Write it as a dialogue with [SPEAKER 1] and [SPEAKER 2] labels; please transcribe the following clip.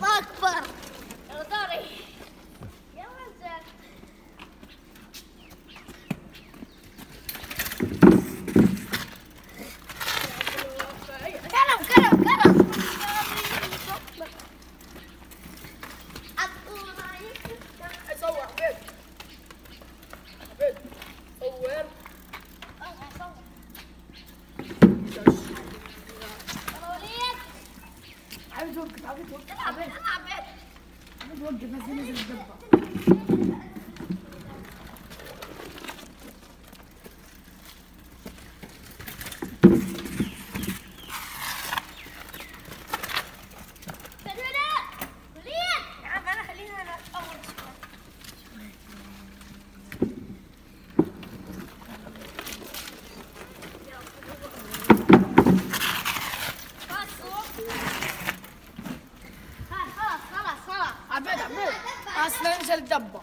[SPEAKER 1] Bakba. Evo dole. Jel
[SPEAKER 2] vam? عبيد وقف عبيد وقف عبيد عبيد وقف هسه نزل الدبه اسنان جلد دبة.